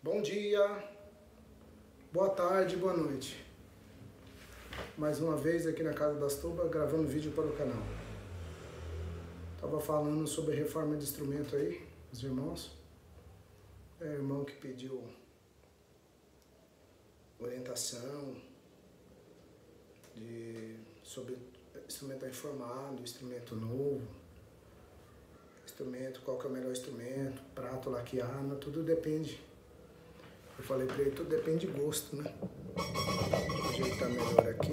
Bom dia, boa tarde, boa noite. Mais uma vez aqui na Casa das Tubas, gravando vídeo para o canal. Tava falando sobre reforma de instrumento aí, os irmãos. É o irmão que pediu orientação de, sobre instrumento reformado, instrumento novo, instrumento, qual que é o melhor instrumento, prato, laqueado, tudo depende. Eu falei pra ele, tudo depende de gosto, né? Vou ajeitar melhor aqui.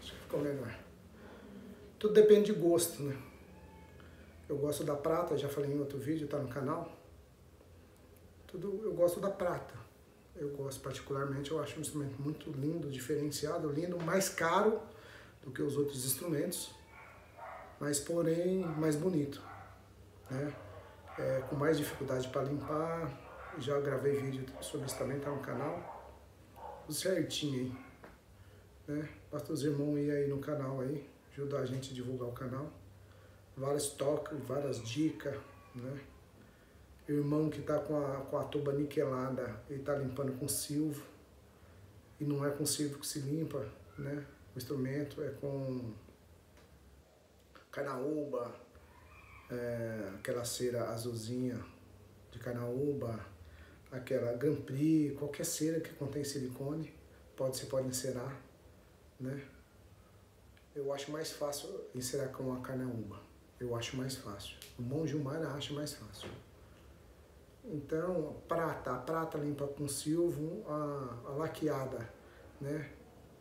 Acho que ficou melhor. Tudo depende de gosto, né? Eu gosto da prata, já falei em outro vídeo, tá no canal. Tudo, eu gosto da prata. Eu gosto particularmente, eu acho um instrumento muito lindo, diferenciado, lindo, mais caro do que os outros instrumentos, mas porém mais bonito, né? É, com mais dificuldade para limpar. Já gravei vídeo sobre isso também, tá no canal. Tudo certinho aí, né? Basta os irmãos ir aí no canal aí, ajudar a gente a divulgar o canal. Vários toques, várias dicas, né? Irmão que tá com a, com a tuba niquelada, ele tá limpando com silvo. E não é com silvo que se limpa, né? O instrumento é com carnaúba, é, aquela cera azulzinha de carnaúba, aquela Grand Prix, qualquer cera que contém silicone, pode, você pode encerar, né? Eu acho mais fácil encerar com a carnaúba. Eu acho mais fácil. O Bom Gilmar acha mais fácil. Então, prata, a prata limpa com silvo, a, a laqueada, né?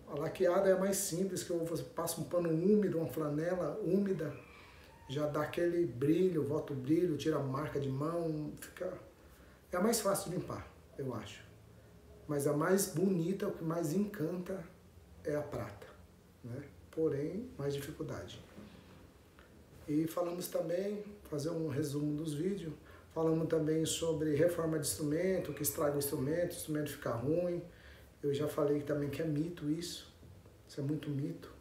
A laqueada é mais simples, que você passa um pano úmido, uma flanela úmida, já dá aquele brilho, volta o brilho, tira a marca de mão, fica... É a mais fácil de limpar, eu acho. Mas a mais bonita, o que mais encanta é a prata, né? Porém, mais dificuldade. E falamos também, fazer um resumo dos vídeos, falamos também sobre reforma de instrumento, que estraga o instrumento, o instrumento fica ruim. Eu já falei também que é mito isso, isso é muito mito,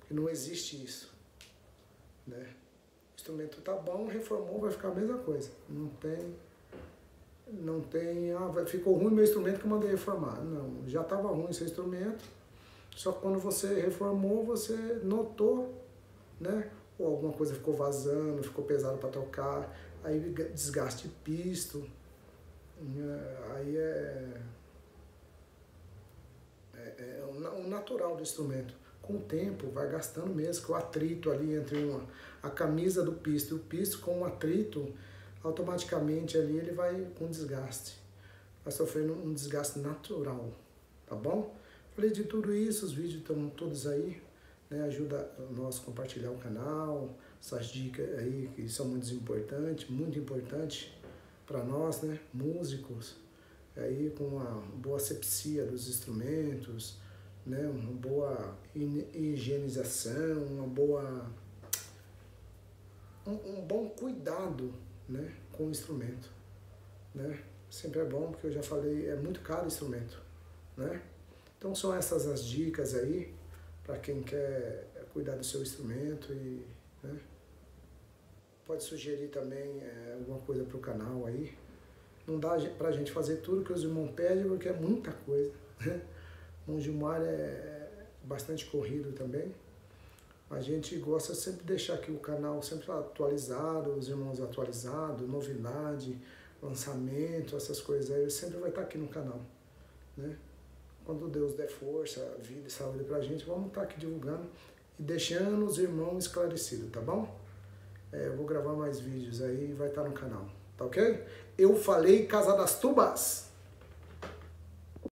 porque não existe isso, né? O instrumento tá bom, reformou, vai ficar a mesma coisa. Não tem, não tem, ah, ficou ruim meu instrumento que eu mandei reformar. Não, já estava ruim seu instrumento, só que quando você reformou, você notou, né? Ou alguma coisa ficou vazando, ficou pesado para tocar, aí desgaste pisto, aí é, é, é o natural do instrumento. Com o tempo vai gastando mesmo, que o atrito ali entre uma, a camisa do pisto e o pisto com o atrito, automaticamente ali ele vai com desgaste, vai sofrendo um desgaste natural, tá bom? Falei de tudo isso, os vídeos estão todos aí, né? ajuda nós a compartilhar o canal, essas dicas aí que são muito importantes, muito importantes para nós, né, músicos, aí com uma boa sepsia dos instrumentos, né, uma boa higienização, uma boa um, um, bom cuidado, né, com o instrumento, né? Sempre é bom porque eu já falei, é muito caro o instrumento, né? Então são essas as dicas aí para quem quer cuidar do seu instrumento e, né? Pode sugerir também é, alguma coisa para o canal aí. Não dá para a gente fazer tudo que os irmãos pedem, porque é muita coisa. Né? O Gilmar é bastante corrido também. A gente gosta sempre de deixar aqui o canal sempre atualizado, os irmãos atualizados, novidade, lançamento, essas coisas aí, sempre vai estar aqui no canal. Né? Quando Deus der força, vida e saúde pra gente, vamos estar aqui divulgando e deixando os irmãos esclarecidos, tá bom? É, eu vou gravar mais vídeos aí e vai estar no canal, tá ok? Eu falei Casa das Tubas!